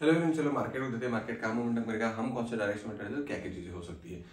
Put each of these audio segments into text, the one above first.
Hello everyone चलो market को देते हैं मार्केट का मोमेंटम करेगा हम कौन से डायरेक्शन में ट्रेड क्या क्या चीज़ें हो सकती है।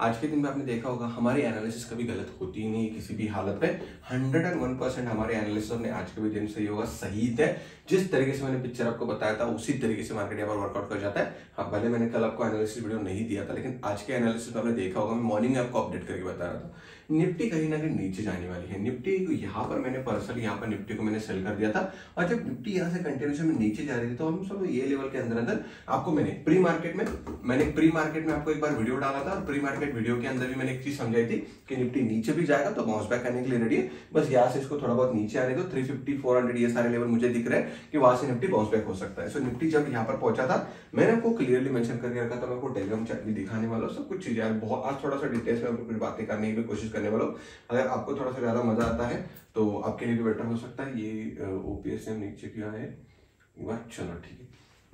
आज के दिन में आपने देखा होगा, हमारी एनालिसिस कभी गलत होती नहीं, किसी भी हालत में। हंड्रेड एंड वन परसेंट हमारे एनालिसिस अपने आज के भी दिन सही होगा, सही है। जिस तरीके से मैंने पिक्चर आपको बताया था, उसी तरीके से मार्केट यहाँ पर वर्कआउट कर जाता है। हाँ भले मैंने कल आपको एनालिसिस वीडियो नहीं दिया था, लेकिन आज के एनालिसिस में आपने देखा होगा, मैं मॉर्निंग में आपको अपडेट करके बता रहा था। निफ्टी कहीं ना कहीं नीचे जाने वाली है। निफ्टी को यहाँ पर मैंने पर्सनली यहाँ पर निफ्टी को मैंने सेल कर दिया था। और जब निफ्टी यहाँ से कंटिन्यूशन में नीचे जा रही थी तो हम सब ये लेवल के अंदर अंदर आपको मैंने प्री मार्केट में, मैंने प्री मार्केट में आपको एक बार वीडियो डाला था और प्री मार्केट वीडियो के अंदर भी मैंने एक चीज़ समझाई थी कि निफ्टी नीचे भी जाएगा तो बाउंस बैक करने के लिए रेडी है। बस यहाँ से इसको थोड़ा बहुत नीचे आने दो। थ्री फिफ्टी फोर हंड्रेड ये सारे लेवल मुझे दिख रहे हैं कि वहाँ से निफ्टी बाउंस बैक हो सकता है। सो निफ्टी जब यहाँ पर पहुँचा था, मैंने आपको क्लियरली मेंशन करके रखा था, मैं आपको टेलीग्राम चैट भी दिखाने वाला सब कुछ चीज़ें बहुत आज थोड़ा सा डिटेल्स में कुछ बातें करने की कोशिश करने वाला। हूँ अगर आपको थोड़ा सा ज़्यादा मज़ा आता है तो आपके लिए भी बेटर हो सकता है। ये ओपीएस एम नीचे किया है। एक बार चलो ठीक है।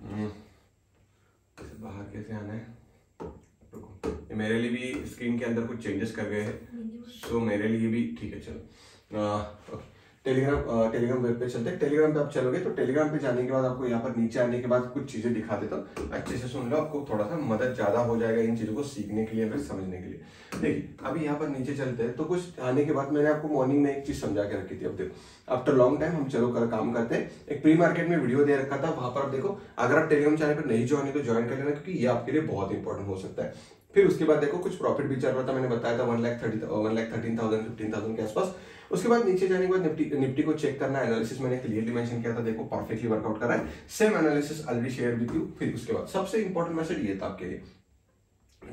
हम्म, कैसे बाहर कैसे आना है? रुको। ये मेरे लिए भी स्क्रीन के अंदर कुछ चेंजेस कर गए हैं। सो मेरे लिए भी ठीक है चलो। ओके टेलीग्राम टेलीग्राम वेब पे चलते हैं। टेलीग्राम पे आप चलोगे तो टेलीग्राम पे जाने के बाद आपको यहाँ पर नीचे आने के बाद कुछ चीज़ें दिखा देता हूँ। अच्छे से सुन लो, आपको थोड़ा सा मदद ज़्यादा हो जाएगा इन चीज़ों को सीखने के लिए, फिर समझने के लिए। देखिए, अभी यहाँ पर नीचे चलते हैं तो कुछ आने के बाद मैंने आपको मॉर्निंग में एक चीज़ समझा के रखी थी। अब देखो आफ्टर लॉन्ग टाइम हम चलो कर, काम करते हैं। एक प्री मार्केट में वीडियो दे रखा था, वहाँ पर आप देखो, अगर आप टेलीग्राम चैनल पर नहीं ज्वाइन तो ज्वाइन कर लेना क्योंकि ये आपके लिए बहुत इंपॉर्टेंट हो सकता है। फिर उसके बाद देखो कुछ प्रॉफिट भी चल रहा था, मैंने बताया था one lakh thirty one lakh thirteen thousand fifteen thousand के आसपास। उसके बाद नीचे जाने के बाद निफ्टी निफ्टी को चेक करना एनालिसिस मैंने क्लियरली मेंशन किया था, देखो परफेक्टली वर्कआउट कर रहा है। Same analysis already share with you फिर उसके बाद सबसे इंपॉर्टेंट मैसेज ये था आपके लिए।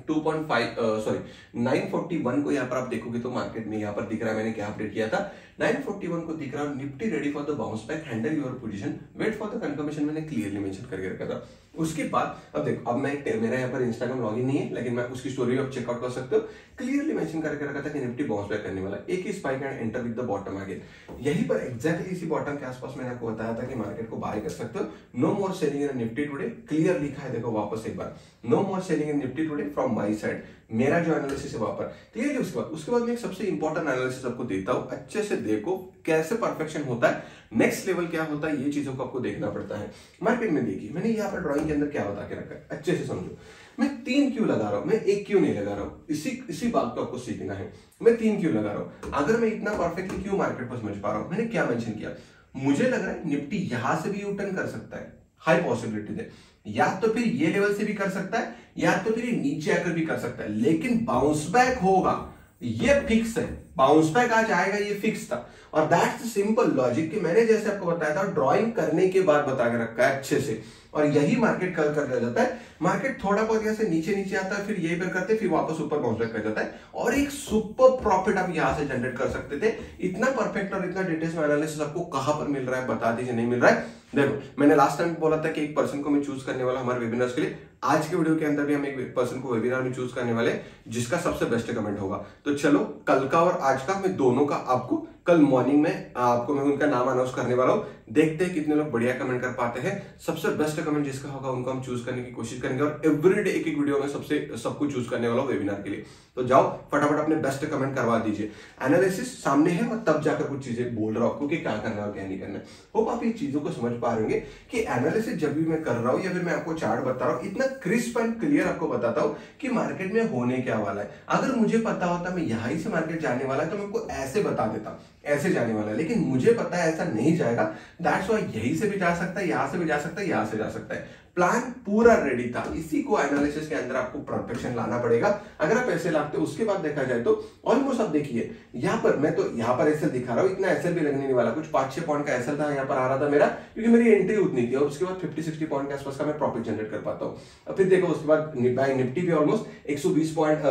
2.5 सॉरी 941 को यहाँ पर आप देखोगे तो मार्केट में यहाँ पर दिख रहा है, मैंने क्या अपडेट किया था? 941 को दिख रहा है, Nifty ready for the bounce back handle your position wait for the confirmation मैंने क्लियरली मेंशन करके रखा था। उसके बाद, अब देखो, अब मैं मेरा यहाँ पर इंस्टाग्राम लॉगिन नहीं है, लेकिन मैं उसकी स्टोरी आप चेकआउट कर सकते हो। क्लियरली मेंशन करके रखा था कि निफ्टी बाउंस बैक करने वाला एक ही spike and enter with the bottom आगे। यही पर एक्जैक्टली इसी बॉटम के आसपास मैंने आपको बताया था कि मार्केट को बाय कर सकते हो। No more selling in Nifty today clear लिखा है, देखो वापस एक बार। No more selling in Nifty today from my side मेरा जो एनालिसिस है वहाँ पर क्लियरली उसके बाद उसके बाद मैं सबसे इंपॉर्टेंट एनालिसिस आपको देता हूँ, अच्छे से देखो कैसे परफेक्शन होता है नेक्स्ट लेवल क्या होता है, ये चीज़ों को आपको देखना पड़ता है। मार्केट में देखिए, मैंने यहाँ पर ड्रॉइंग के अंदर क्या बता के रखा है, अच्छे से समझो। मैं तीन क्यों लगा रहा हूँ, मैं एक क्यों नहीं लगा रहा हूँ, इसी इसी बात को आपको सीखना है। मैं तीन क्यों लगा रहा हूँ, अगर मैं इतना परफेक्टली क्यों मार्केट पर समझ पा रहा हूँ, मैंने क्या मेंशन किया? मुझे लग रहा है निफ्टी यहाँ से भी यूटर्न कर सकता है हाई पॉसिबिलिटी है या तो फिर ये लेवल से भी कर सकता है, या तो फिर ये नीचे आकर भी कर सकता है। लेकिन बाउंस बैक होगा, ये फिक्स है। बाउंस बैक आज आएगा ये फिक्स था। और दैट्स सिंपल लॉजिक कि मैंने जैसे आपको बताया था ड्राइंग करने के बाद बता के रखा है अच्छे से। और यही मार्केट कल कर जाता है। मार्केट थोड़ा बहुत ऐसे नीचे नीचे आता है, फिर यही पर करते फिर वापस ऊपर बाउंस बैक कर जाता है। और एक सुपर प्रॉफिट आप यहाँ से जनरेट कर सकते थे। इतना परफेक्ट और इतना डिटेल्स में एनालिसिस आपको कहाँ पर मिल रहा है, बता दीजिए, नहीं मिल रहा है। देखो, मैंने लास्ट टाइम बोला था कि एक पर्सन को मैं चूज़ करने वाला हमारे वेबिनार्स के लिए। आज के वीडियो के अंदर भी हम एक पर्सन को वेबिनार में चूज़ करने वाले जिसका सबसे बेस्ट कमेंट होगा। तो चलो, कल का और आज का मैं दोनों का आपको कल मॉर्निंग में आपको मैं उनका नाम अनाउंस करने वाला हूँ। देखते हैं कितने लोग बढ़िया कमेंट कर पाते हैं। सबसे बेस्ट कमेंट जिसका होगा, उनको हम चूज़ करने की कोशिश करेंगे और एवरीडे एक एक वीडियो में सबसे, सबको चूज़ करने वाला हूँ वेबिनार के लिए। तो जाओ, फटाफट अपने बेस्ट कमेंट करवा दीजिए। एनालिसिस सामने है मैं तब जाकर कुछ चीज़ें बोल रहा हूँ आपको कि क्या करना है क्या नहीं करना होप आप ये चीज़ों को समझ पा रहे कि एनालिसिस जब भी मैं कर रहा हूँ या फिर मैं आपको चार्ट बता रहा हूँ, इतना क्रिस्प एंड क्लियर आपको बताता हूँ कि मार्केट में होने क्या वाला है। अगर मुझे पता होता, मैं यहाँ से मार्केट जाने वाला है तो मैं आपको ऐसे बता देता ऐसे जाने वाला है। लेकिन मुझे पता है ऐसा नहीं जाएगा। दैट्स वाई यही से भी जा सकता है, यहाँ से भी जा सकता है, यहाँ से जा सकता है। प्लान पूरा रेडी था। इसी को एनालिसिस के अंदर आपको परफेक्शन लाना पड़ेगा। अगर आप ऐसे लाते, उसके बाद देखा जाए तो ऑलमोस्ट आप देखिए, यहाँ पर मैं तो यहाँ पर एसएल दिखा रहा हूँ, इतना एसएल भी लगने नहीं वाला। कुछ पाँच छह पॉइंट का एसएल था, यहाँ पर आ रहा था मेरा, क्योंकि मेरी एंट्री उतनी थी। और उसके बाद फिफ्टी सिक्सटी पॉइंट के आसपास का मैं प्रॉफिट जनरेट कर पाता हूँ। फिर देखो, उसके बाद निफ्टी भी ऑलमोस्ट एक सौ बीस point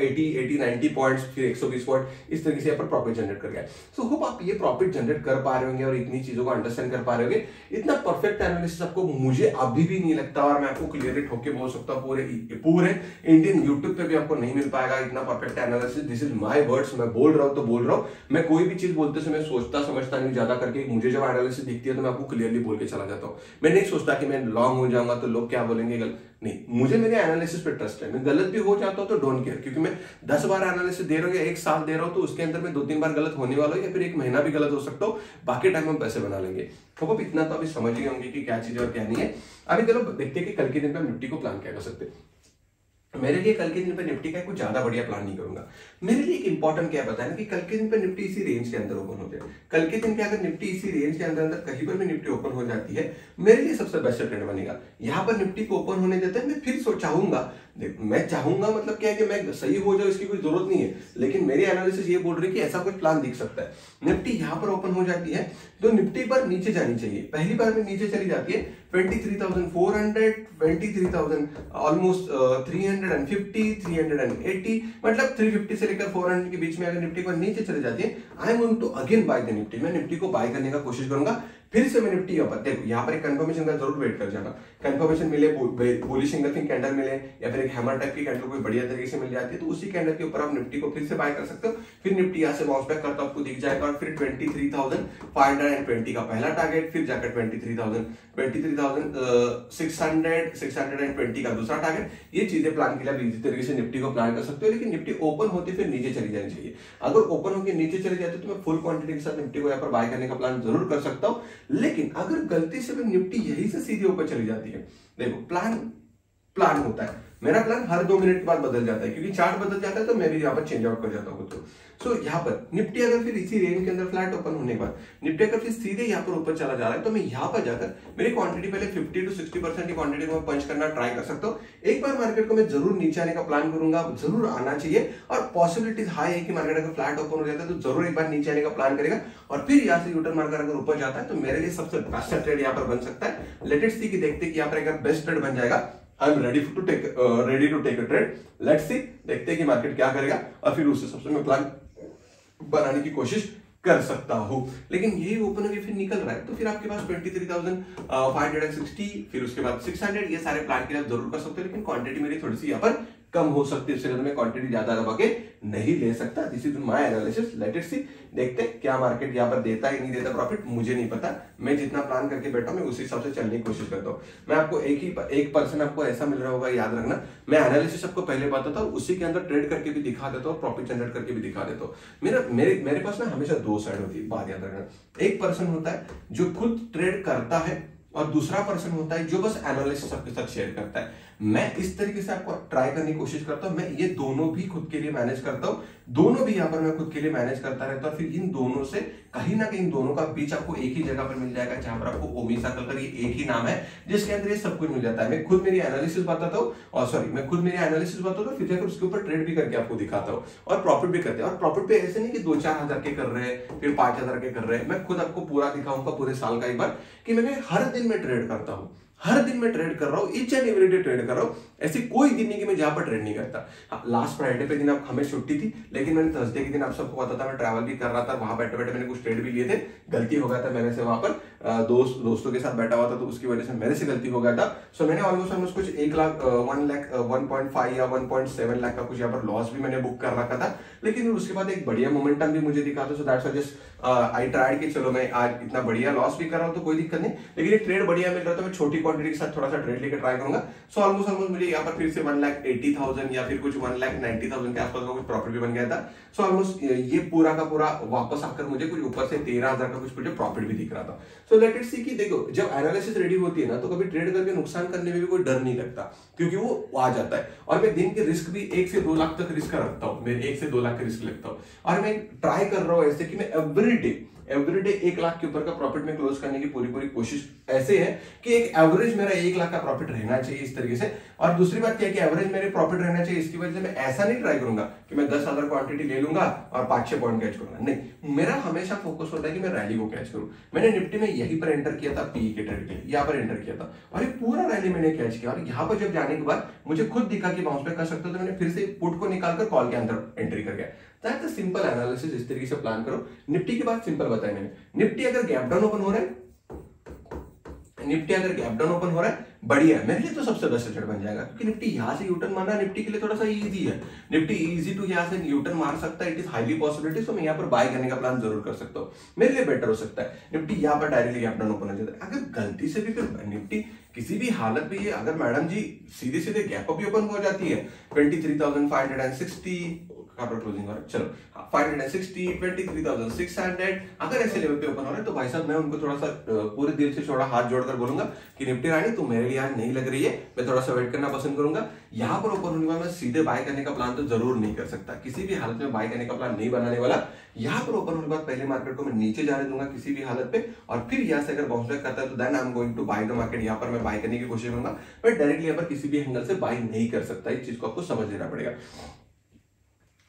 eighty eighty ninety point फिर एक सौ बीस पॉइंट इस तरीके से यहाँ पर प्रॉफिट जनरेट कर गया। सो होप आप ये प्रॉफिट जनरेट कर पा रहे होंगे और इतनी चीज़ों को अंडरस्टैंड कर पा रहे होंगे। इतना परफेक्ट एनालिसिस आपको मुझे अभी भी नहीं लगता और मैं आपको क्लियरली ठोक के बोल सकता हूँ, पूरे पूरे इंडियन यूट्यूब पे भी आपको नहीं मिल पाएगा इतना perfect analysis this is my words मैं बोल रहा हूँ तो बोल रहा हूँ. मैं कोई भी चीज़ बोलते समय सोचता, समझता नहीं ज़्यादा करके मुझे जब एनालिसिस दिखती है तो मैं आपको क्लियरली बोल के चला जाता हूँ. मैं नहीं सोचता कि मैं लॉन्ग हो जाऊँगा तो लोग क्या बोलेंगे नहीं, मुझे मेरे एनालिसिस पे ट्रस्ट है। मैं गलत भी हो जाता हूँ तो डोंट केयर क्योंकि मैं दस बार एनालिसिस दे रहा हूँ या एक साल दे रहा हूँ तो उसके अंदर मैं दो तीन बार गलत होने वाला हूँ या फिर एक महीना भी गलत हो सकता हो, बाकी टाइम हम पैसे बना लेंगे। तो इतना तो अभी समझ ही होंगे कि क्या चीज़ और क्या नहीं है। अभी चलो देखते हैं कि कल के दिन पे हम निफ्टी को प्लान क्या कर सकते हैं। मेरे लिए कल के दिन पे निफ्टी का कुछ ज़्यादा बढ़िया प्लान नहीं करूँगा। मेरे लिए एक इंपॉर्टेंट क्या बताया कि कल के दिन पे निफ्टी इसी रेंज के अंदर ओपन हो जाए। कल के दिन पे अगर निफ्टी इसी रेंज के अंदर अंदर कहीं पर भी निफ्टी ओपन हो जाती है, मेरे लिए सबसे बेस्ट ट्रेंड बनेगा। यहाँ पर निफ्टी को ओपन होने देते हैं, मैं फिर सो चाहूँगा देख मैं चाहूँगा मतलब क्या है कि मैं सही हो जाऊँ इसकी कोई ज़रूरत नहीं है। लेकिन मेरी एनालिसिस ये बोल रही है कि ऐसा कुछ प्लान दिख सकता है। निफ्टी यहाँ पर ओपन हो जाती है तो निफ्टी पर नीचे जानी चाहिए। पहली बार में नीचे चली जाती है 23,400 23,000 ऑलमोस्ट 350 380 मतलब 350 से लेकर 400 के बीच में अगर निफ्टी पर नीचे चली जाती है I am going to again buy the Nifty. मैं निफ्टी को बाय करने का कोशिश करूँगा। फिर से मैं निफ्टी पर देखो, यहाँ पर एक कंफर्मेशन का ज़रूर वेट कर जाना कंफर्मेशन मिले बुलिश इंगल्फिंग कैंडल मिले, या फिर एक हैमर टाइप की कैंडल कोई बढ़िया तरीके से मिल जाती है तो उसी कैंडल के ऊपर आप निफ्टी को फिर से बाय कर सकते हो। फिर निफ्टी यहाँ से बाउंस बैक करता, आपको दिख जाएगा, और फिर twenty three thousand five hundred and twenty का पहला टारगेट फिर जाकर twenty three thousand twenty three thousand six hundred six hundred and twenty का दूसरा टारगेट ये चीज़ें प्लान के लिए आप इसी तरीके से निफ्टी को प्लान कर सकते हो, लेकिन निफ्टी ओपन होती फिर नीचे चली जानी चाहिए। अगर ओपन होकर नीचे चली जाती तो मैं फुल क्वांटिटी के साथ निफ्टी को यहाँ पर बाय करने का प्लान ज़रूर कर सकता हूँ। लेकिन अगर गलती से भी निफ्टी यही से सीधे ऊपर चली जाती है। देखो प्लान प्लान होता है। मेरा प्लान हर दो मिनट बाद बदल जाता है क्योंकि चार्ट बदल जाता है तो मैं भी यहाँ पर चेंज आउट कर जाता हूँ तो सो so, यहाँ पर निफ्टी अगर फिर इसी रेंज के अंदर फ्लैट ओपन होने के बाद निफ्टी अगर फिर सीधे यहाँ पर ऊपर चला जा रहा है तो मैं यहाँ पर जाकर मेरी क्वांटिटी पहले 50 टू 60 परसेंट की क्वांटिटी को पंच करना ट्राई कर सकता हूँ। एक बार मार्केट को मैं ज़रूर नीचे आने का प्लान करूँगा ज़रूर आना चाहिए और पॉसिबिलिटीज हाई है कि मार्केट अगर फ्लैट ओपन हो जाता है तो ज़रूर एक बार नीचे आने का प्लान करेगा। और फिर यहाँ से यूटर्न मार्केट अगर ऊपर जाता है तो मेरे लिए सबसे बेस्ट ट्रेड यहाँ पर बन सकता है। लेटेस्ट सी की देखते कि यहाँ पर अगर बेस्ट ट्रेड बन जाएगा। I am ready to take ready to take a trade let's see देखते हैं कि मार्केट क्या करेगा और फिर उससे सबसे मैं प्लान बनाने की कोशिश कर सकता हूँ। लेकिन ये ओपन अभी फिर निकल रहा है तो फिर आपके पास twenty three thousand five hundred and sixty फिर उसके बाद सिक्स हंड्रेड ये सारे प्लान के लिए ज़रूर कर सकते हो, लेकिन क्वांटिटी मेरी थोड़ी सी यहाँ पर कम हो सकती है इससे मैं क्वांटिटी ज़्यादा दबा के नहीं ले सकता। This is my analysis let it see देखते क्या मार्केट यहाँ पर देता है, नहीं देता प्रॉफिट मुझे नहीं पता। मैं जितना प्लान करके बैठा मैं उसी हिसाब से चलने की कोशिश करता हूँ। मैं आपको एक ही एक पर्सन आपको ऐसा मिल रहा होगा, याद रखना। मैं एनालिसिस आपको पहले बताता हूँ, उसी के अंदर ट्रेड करके भी दिखा देता हूँ प्रॉफिट जनरेट करके भी दिखा देता हूँ। मेरा, मेरे मेरे पास ना हमेशा दो साइड होती है, बात याद रखना। एक पर्सन होता है जो खुद ट्रेड करता है और दूसरा पर्सन होता है जो बस एनालिसिस आपके साथ शेयर करता है। मैं इस तरीके से आपको ट्राई करने की कोशिश करता हूँ, मैं ये दोनों भी खुद के लिए मैनेज करता हूँ। दोनों भी यहाँ पर मैं खुद के लिए मैनेज करता रहता हूँ, फिर इन दोनों से कहीं ना कहीं दोनों का बीच आपको एक ही जगह पर मिल जाएगा, जहाँ पर आपको ओमिसा कलर ये एक ही नाम है, जिसके अंदर ये सब कुछ मिल जाता है। मैं खुद मेरी एनालिसिस बताता हूँ, और सॉरी मैं खुद मेरी एनालिसिस बताता हूँ, फिर जाकर उसके ऊपर ट्रेड भी करके आपको दिखाता हूँ, और प्रॉफिट भी करते हैं। और प्रॉफिट पे ऐसे नहीं कि दो चार हज़ार के कर रहे हैं, फिर पाँच हज़ार के कर रहे हैं। मैं खुद आपको पूरा दिखाऊँगा पूरे साल का एक बार, कि मैंने हर दिन में ट्रेड करता हूँ। हर दिन मैं ट्रेड कर रहा हूँ each and every day trade कर रहा हूँ। ऐसी कोई दिन नहीं कि मैं जहाँ पर ट्रेड नहीं करता। लास्ट फ्राइडे पे दिन आप, हमें छुट्टी थी, लेकिन मैंने थर्सडे के दिन आप सबको पता था, मैं ट्रैवल भी कर रहा था, वहाँ बैठे बैठे मैंने कुछ ट्रेड भी लिए थे, गलती हो गया था मैंने से वहाँ पर दोस्त, दोस्तों के साथ बैठा हुआ था तो उसकी वजह से मेरे से गलती हो गया था। सो मैंने ऑलमोस्ट ऑलमोस्ट कुछ एक lakh one lakh one point five या वन पॉइंट सेवन लाख का कुछ यहाँ पर लॉस भी मैंने बुक कर रखा था। लेकिन उसके बाद एक बढ़िया मोमेंटम भी मुझे दिखा था so that's just I tried कि चलो मैं आज इतना बढ़िया लॉस भी कर रहा हूँ तो कोई दिक्कत नहीं। लेकिन एक ट्रेड बढ़िया मिल रहा था, मैं छोटी क्वांटिटी के साथ थोड़ा सा ट्रेड लेकर ट्राई करूँगा। सो ऑलमोस्ट ऑलमोस्ट मुझे यहाँ पर फिर से वन लाख एटी थाउज़ेंड या फिर कुछ वन लाख नाइन्टी थाउज़ेंड के आसपास का कुछ प्रॉफिट भी बन गया था। सो so, ऑलमोस्ट ये पूरा का पूरा वापस आकर मुझे कुछ ऊपर से तेरह हज़ार का कुछ मुझे प्रॉफिट भी दिख रहा था। सो लेट इट सी की देखो जब एनालिसिस रेडी होती है ना तो कभी ट्रेड करके नुकसान करने में भी कोई डर नहीं लगता क्योंकि वो आ जाता है। और मैं दिन के रिस्क भी एक से दो लाख तक रिस्क रखता हूँ। मैं एक से दो लाख का रिस्क लगता हूँ। और मैं ट्राई कर रहा हूँ ऐसे कि मैं एवरी डे एवरीडे एक लाख के ऊपर का प्रॉफिट में क्लोज करने की पूरी पूरी कोशिश ऐसे है कि एक एवरेज मेरा एक लाख का प्रॉफिट रहना चाहिए इस तरीके से। और दूसरी बात क्या कि एवरेज मेरे प्रॉफिट रहना चाहिए इसकी वजह से मैं ऐसा नहीं ट्राई करूँगा कि मैं दस हज़ार क्वांटिटी ले लूँगा और पाँच छह पॉइंट कैच करूँगा। नहीं, मेरा हमेशा फोकस होता है कि मैं रैली को कैच करूँ। मैंने निफ्टी में यही पर एंटर किया था पी के ट्रेड के यहाँ पर एंटर किया था। और पूरा रैली मैंने कैच किया। और यहाँ पर जब जाने के बाद मुझे खुद दिखा कि बाउंस बैक कर सकता तो मैंने फिर से पुट को निकालकर कॉल के अंदर एंट्री कर गया। दैट सिंपल एनालिसिस इस तरीके से प्लान करो। निफ्टी की बात सिंपल बताया मैंने। निफ्टी अगर गैप डाउन ओपन हो रहा है निफ्टी अगर गैप डाउन ओपन हो रहा है, बढ़िया है। मेरे लिए तो सबसे बेस्ट ट्रेड बन जाएगा, क्योंकि निफ्टी यहाँ से यूटर्न मारना निफ्टी के लिए थोड़ा सा इजी है। निफ्टी इजी टू यहाँ से यूटर्न मार सकता है इट इज़ हाईली पॉसिबिलिटी तो मैं यहाँ पर बाय करने का प्लान ज़रूर कर सकता हूँ। मेरे लिए बेटर हो सकता है। निफ्टी यहाँ पर डायरेक्टली गैप डाउन ओपन हो जाता है। अगर गलती से भी फिर निफ्टी किसी भी हालत में ये, अगर मैडम जी सीधे सीधे गैप अप ओपन हो जाती है twenty three thousand five hundred and sixty कहाँ क्लोजिंग हो चलो। Five hundred sixty twenty three thousand six hundred अगर ऐसे लेवल पे ओपन हो रहे है तो भाई साहब, मैं उनको थोड़ा सा पूरे दिल से थोड़ा हाथ जोड़कर बोलूँगा कि निफ्टी रानी, तू मेरे लिए आज नहीं लग रही है। मैं थोड़ा सा वेट करना पसंद करूँगा। यहाँ पर ओपन होने मैं सीधे बाय करने का प्लान तो ज़रूर नहीं कर सकता। किसी भी हालत में बाय करने का प्लान नहीं बनाने वाला। यहाँ पर ओपन होने के बाद पहले मार्केट को मैं नीचे जाने दूँगा किसी भी हालत पे। और फिर यहाँ से अगर बाउंस बैक करता है तो then I am going to buy the market यहाँ पर मैं बाय करने की कोशिश करूँगा। बट डायरेक्टली यहाँ पर किसी भी एंगल से बाय नहीं कर सकता। इस चीज़ को आपको समझ लेना पड़ेगा।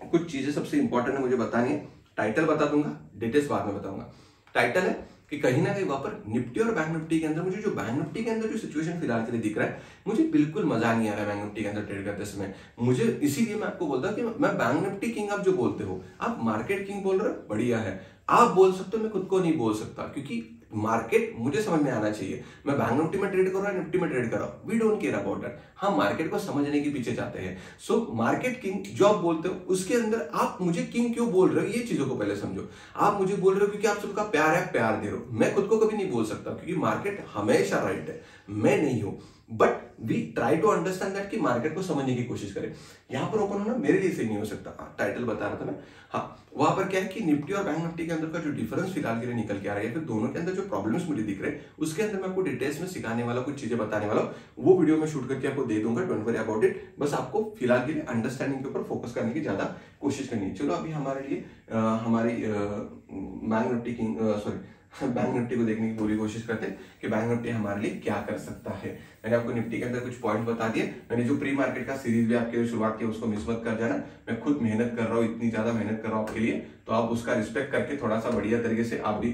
कुछ चीज़ें सबसे इंपॉर्टेंट है, मुझे बतानी है। टाइटल बता दूँगा डिटेल्स बाद में बताऊँगा। टाइटल है कि कहीं ना कहीं वहाँ पर निफ्टी और बैंक निफ्टी के अंदर मुझे जो बैंक निफ्टी के अंदर जो सिचुएशन फ़िलहाल के लिए दिख रहा है, मुझे बिल्कुल मज़ा नहीं आ रहा है बैंक निफ्टी के अंदर ट्रेड करते समय। मुझे इसीलिए मैं आपको बोलता हूँ कि मैं बैंक निफ्टी किंग आप जो बोलते हो, आप मार्केट किंग बोल रहे हो, बढ़िया है। आप बोल सकते हो, मैं खुद को नहीं बोल सकता, क्योंकि मार्केट मुझे समझ में आना चाहिए। मैं बैंक निफ्टी में ट्रेड कर रहा हूँ निफ्टी में ट्रेड कर रहा हूँ। We don't care about that हम मार्केट को समझने के पीछे जाते हैं। सो मार्केट किंग जो आप बोलते हो, उसके अंदर आप मुझे किंग क्यों बोल रहे हो, ये चीज़ों को पहले समझो। आप मुझे बोल रहे हो क्योंकि आप सबका प्यार है, प्यार दे रहे हो। मैं खुद को कभी नहीं बोल सकता, क्योंकि मार्केट हमेशा राइट है। मैं नहीं हूँ। But we try to understand that कि मार्केट को समझने की कोशिश करें। यहाँ पर ओपन होना मेरे लिए सही नहीं हो सकता। टाइटल हाँ, बता रहा था मैं। हाँ वहाँ पर क्या है कि निफ्टी और बैंक निफ्टी के अंदर का जो डिफरेंस फ़िलहाल के लिए निकल के आ रहा है फिर दोनों के अंदर जो प्रॉब्लम्स मुझे दिख रहे हैं उसके अंदर मैं आपको डिटेल्स में सिखाने वाला कुछ चीज़ें बताने वाला हूँ। वो वीडियो में शूट करके आपको दे दूँगा डोंट वरी अबाउट इट बस आपको फ़िलहाल के लिए अंडरस्टैंडिंग के ऊपर फोकस करने की ज़्यादा कोशिश करनी है। चलो अभी हमारे लिए हमारी बैंक निफ्टी की सॉरी बैंक निफ्टी को देखने की पूरी कोशिश करते हैं कि बैंक निफ्टी हमारे लिए क्या कर सकता है। मैंने आपको निफ्टी के अंदर कुछ पॉइंट बता दिए। मैंने जो प्री मार्केट का सीरीज़ भी आपके लिए शुरुआत की, उसको मिस मत कर जाना। मैं खुद मेहनत कर रहा हूँ, इतनी ज़्यादा मेहनत कर रहा हूँ आपके लिए। तो आप उसका रिस्पेक्ट करके थोड़ा सा बढ़िया तरीके से आप भी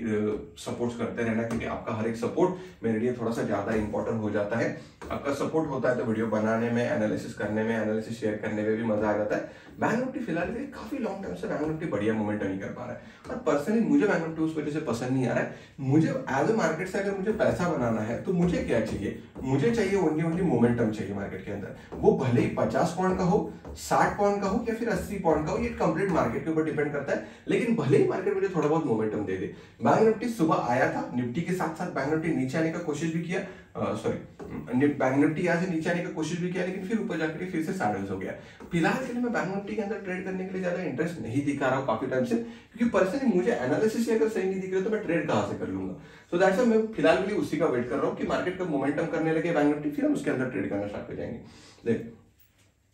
सपोर्ट करते रहना, क्योंकि आपका हर एक सपोर्ट मेरे लिए थोड़ा सा ज़्यादा इंपॉर्टेंट हो जाता है। आपका सपोर्ट होता है तो वीडियो बनाने में एनालिसिस करने में एनालिसिस शेयर करने में भी मज़ा आ जाता है। बैंक निफ्टी फ़िलहाल के काफ़ी लॉन्ग टाइम से बैंक निफ्टी बढ़िया मोमेंट नहीं कर पा रहा है। और पर्सनली मुझे बैंक निफ्टी उस वजह से पसंद नहीं आ रहा है। मुझे एज ए मार्केट से अगर मुझे पैसा बनाना है तो मुझे क्या चाहिए? मुझे चाहिए ओनली ओनली मोमेंटम चाहिए मार्केट के अंदर। वो भले ही पचास पॉइंट का हो, साठ पॉइंट का हो, या फिर अस्सी पॉइंट का हो, ये कंप्लीट मार्केट के ऊपर डिपेंड करता है। लेकिन भले ही मार्केट मुझे थोड़ा बहुत मोमेंटम दे दे। बैंक निफ्टी सुबह आया था निफ्टी के साथ साथ बैंक निफ्टी नीचे आने का कोशिश भी किया। सॉरी बैंक निफ्टी यहाँ से नीचे आने की कोशिश भी किया, लेकिन फिर ऊपर जाकर फिर से साइडवेज हो गया। फ़िलहाल के लिए मैं बैंक निफ्टी के अंदर ट्रेड करने के लिए ज़्यादा इंटरेस्ट नहीं दिखा रहा हूँ काफ़ी टाइम से, क्योंकि पर्सनली मुझे एनालिसिस अगर सही नहीं दिख रहा तो मैं ट्रेड कहाँ से कर लूँगा। सो दैट्स मैं फ़िलहाल के लिए उसी का वेट कर रहा हूँ कि मार्केट का मोमेंटम करने लगे बैंक निफ्टी फिर हम उसके अंदर ट्रेड करना स्टार्ट कर जाएँगे। देख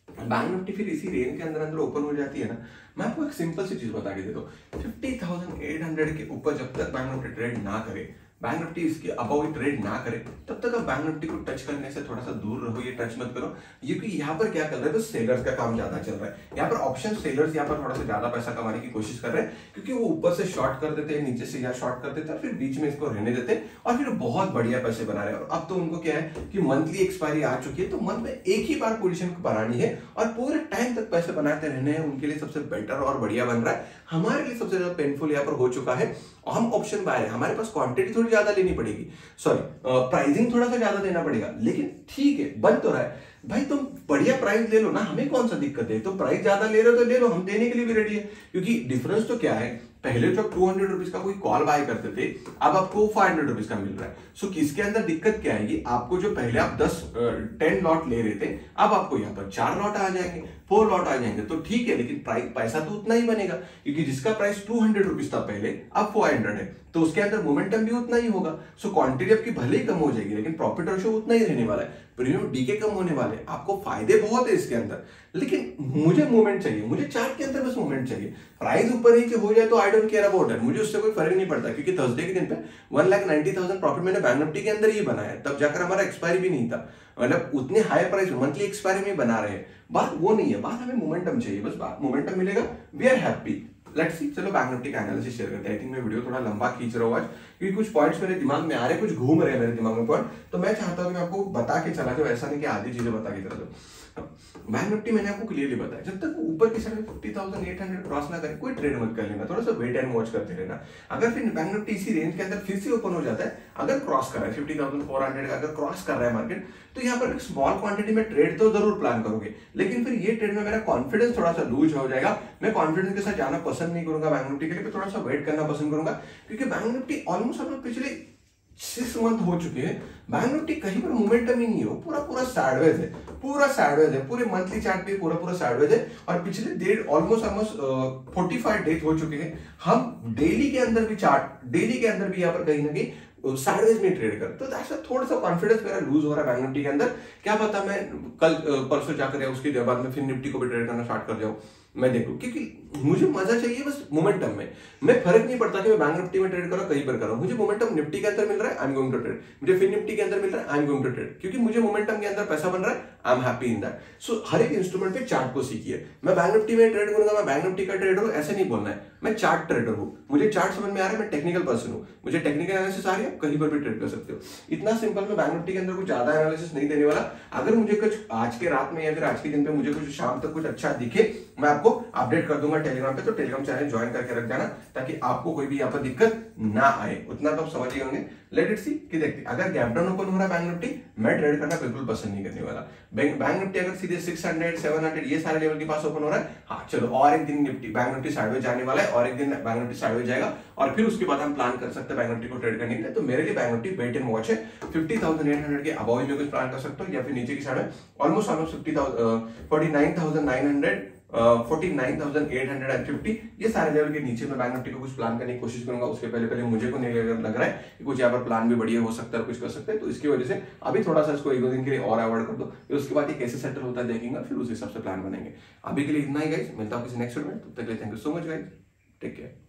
बैंक निफ्टी फिर इसी रेंज के अंदर अंदर ओपन हो जाती है ना। मैं आपको एक सिंपल सी चीज़ बता के देता हूँ। फिफ्टी थाउज़ेंड एट हंड्रेड के ऊपर जब तक बैंक निफ्टी ट्रेड ना करे बैंक निफ्टी इसके अबाउ ट्रेड ना करे, तब तक आप बैंक निफ्टी को टच करने से थोड़ा सा दूर रहो, ये टच मत करो। क्योंकि यहाँ पर क्या कर रहे हैं तो सेलर्स का काम ज़्यादा चल रहा है। यहाँ पर ऑप्शन सेलर्स यहाँ पर थोड़ा सा ज़्यादा पैसा कमाने की कोशिश कर रहे हैं, क्योंकि वो ऊपर से शॉर्ट कर देते हैं, नीचे से यहाँ शॉर्ट कर देते हैं, फिर बीच में इसको रहने देते हैं और फिर बहुत बढ़िया पैसे बना रहे हैं। और अब तो उनको क्या है कि मंथली एक्सपायरी आ चुकी है तो मंथ में एक ही बार पोजिशन बनानी है और पूरे टाइम तक पैसे बनाते रहने हैं। उनके लिए सबसे बेटर और बढ़िया बन रहा है। हमारे लिए सबसे ज़्यादा पेनफुल यहाँ पर हो चुका है हम ऑप्शन बाय है। हमारे पास क्वांटिटी थोड़ी ज़्यादा लेनी पड़ेगी। सॉरी प्राइसिंग थोड़ा सा ज़्यादा देना पड़ेगा। लेकिन ठीक है, बन तो रहा है। भाई, तुम बढ़िया प्राइस ले लो ना, हमें कौन सा दिक्कत है? तो प्राइस ज़्यादा ले रहे हो तो ले लो, हम देने के लिए भी रेडी है। क्योंकि डिफरेंस तो क्या है? पहले तो टू हंड्रेड रुपीज़ का कोई कॉल बाय करते थे, अब आपको फाइव हंड्रेड रुपीज़ का मिल रहा है। सो किसके अंदर दिक्कत क्या आएगी? आपको जो पहले आप दस टेन लॉट ले रहे थे, अब आपको यहाँ पर चार लॉट आ जाएँगे फोर लॉट आ जाएँगे। तो ठीक है, लेकिन प्राइस पैसा तो उतना ही बनेगा, क्योंकि जिसका प्राइस टू हंड्रेड रुपीज़ था पहले, अब फोर हंड्रेड है। तो उसके अंदर मोमेंटम भी उतना ही होगा। सो क्वांटिटी आपकी भले ही कम हो जाएगी, लेकिन प्रॉफिट रेशो उतना ही रहने वाला है। प्रीमियम डीके कम होने वाले आपको फ़ायदे बहुत है इसके अंदर। लेकिन मुझे मूवमेंट चाहिए, मुझे चार्ट के अंदर बस मूवमेंट चाहिए। प्राइस ऊपर नीचे हो जाए तो I don't care about it मुझे उससे कोई फ़र्क नहीं पड़ता, क्योंकि थर्सडे के दिन पे one lakh ninety thousand profit मैंने बैंक निफ्टी के अंदर ही बनाया तब जाकर हमारा एक्सपायरी भी नहीं था। मतलब उतने हाई प्राइस मंथली एक्सपायरी में बना रहे हैं। बात वो नहीं है, बात हमें मोमेंटम चाहिए, बस मोमेंटम मिलेगा। We are happy let's see चलो बैंक निफ्टी का एनालिसिस शेयर करते हैं। आई थिंक मैं वीडियो थोड़ा लंबा खींच रहा हूँ आज, क्योंकि कुछ पॉइंट्स मेरे दिमाग में आ रहे कुछ घूम रहे हैं मेरे दिमाग में। पॉइंट तो मैं चाहता हूँ कि मैं आपको बता के चला जाऊँ, ऐसा नहीं कि आधी चीज़ें बता के चला जाऊँ। बैंक निफ्टी मैंने आपको क्लियरली बताया। जब तक वो ऊपर की side fifty thousand eight hundred cross ना करे, कोई ट्रेड मत कर लेना थोड़ा सा वेट एंड वॉच करते रहना। अगर फिर बैंक निफ्टी इसी रेंज के अंदर फिर से ओपन हो जाता है, अगर क्रॉस कर रहा है फिफ्टी थाउज़ेंड फोर हंड्रेड अगर क्रॉस कर रहा है मार्केट तो यहाँ पर स्मॉल क्वांटिटी में ट्रेड तो ज़रूर प्लान करोगे। लेकिन फिर ये ट्रेड में मेरा कॉन्फिडेंस थोड़ा सा लूज हो जाएगा। मैं कॉन्फिडेंस के साथ जाना पसंद नहीं करूँगा बैंक निफ्टी के लिए थोड़ा सा वेट करना पसंद करूँगा। क्योंकि बैंक निफ्टी ऑलमोस्ट हम पिछले सिक्स मंथ हो चुके हैं। बैंक निफ्टी कहीं पर मोमेंटम ही नहीं हो। पूरा पूरा सैडवेज है। पूरा सैडवेज है। पूरे मंथली चार्ट पे पूरा पूरा सैडवेज है। और पिछले डेढ़ almost almost forty five days हो चुके हैं। हम डेली के अंदर भी चार्ट डेली के अंदर भी यहाँ पर कहीं ना कहीं साइडवेज में ट्रेड कर। तो ऐसा थोड़ा सा कॉन्फिडेंस मेरा लूज हो रहा है बैंक निफ्टी के अंदर। क्या पता मैं कल परसों जाकर उसके बाद में फिर निफ्टी को भी ट्रेड करना स्टार्ट कर जाऊँ। मैं देखू। क्योंकि मुझे मज़ा चाहिए बस मोमेंटम में। मैं फ़र्क नहीं पड़ता कि मैं बैंक निफ्टी में ट्रेड करूँ, कहीं पर करूँ। मुझे मोमेंटम निफ्टी के अंदर मिल रहा है I am going to trade मुझे फिर निफ्टी के अंदर मिल रहा है I am going to trade क्योंकि मुझे मोमेंटम के अंदर पैसा बन रहा है I am happy in that so हर एक इंस्ट्रूमेंट पे चार्ट को सीखिए। मैं बैंक निफ्टी में ट्रेड करूँगा, मैं बैंक निफ्टी का ट्रेडर हूँ, ऐसे नहीं बोलना है। मैं चार्ट ट्रेडर हूँ। मुझे चार्ट समझ में आ रहा है, मैं टेक्निकल पर्सन हूँ। मुझे टेक्निकल एनालिसिस आ रही है, कहीं पर भी ट्रेड कर सकते हो। इतना सिंपल मैं बैंक निफ्टी के अंदर कुछ ज़्यादा एनालिसिस नहीं देने वाला। अगर मुझे कुछ आज के रात में या फिर आज के दिन पे मुझे कुछ शाम तक कुछ अच्छा दिखे, मैं आपको अपडेट कर दूँगा टेलीग्राम पे तो टेलीग्राम चैनल ज्वाइन करके रख जाना, ताकि आपको कोई भी यहाँ पर दिक्कत ना आए। उतना तो आप समझ गए होंगे। लेट इट सी कि देखते अगर गैप डाउन ओपन हो रहा है बैंक निफ्टी मैं ट्रेड करना बिल्कुल पसंद नहीं करने वाला। बैंक निफ्टी अगर सीधे 600 700 ये सारे लेवल के पास ओपन हो रहा है हाँ चलो, और एक दिन निफ्टी बैंक निफ्टी साइडवेज जाने वाला है, और एक दिन बैंक निफ्टी साइडवेज जाएगा, और फिर उसके बाद हम प्लान कर सकते हैं बैंक निफ्टी को ट्रेड करने के लिए। तो मेरे लिए Bank Nifty wait and watch है। फिफ्टी थाउज़ेंड एट हंड्रेड के अबाउ में कुछ प्लान कर सकते हो, या फिर नीचे की साइड में almost almost fifty thousand forty nine thousand nine hundred forty nine thousand eight hundred and fifty. ये सारे लेवल के नीचे मैं बैंक निफ्टी को कुछ प्लान करने की कोशिश करूँगा। उसके पहले पहले मुझे को नहीं लग रहा है कि कुछ यहाँ पर प्लान भी बढ़िया हो सकता है कुछ कर सकते हैं तो इसकी वजह से अभी थोड़ा सा इसको एक दो दिन के लिए और अवॉर्ड कर दो। फिर उसके बाद ये कैसे सेटल होता है देखेंगे, फिर उस हिसाब से प्लान बनेंगे। अभी के लिए इतना ही गाइज़ मिलता हूँ किसी नेक्स्ट में। तब तक लिए thank you so much guys take care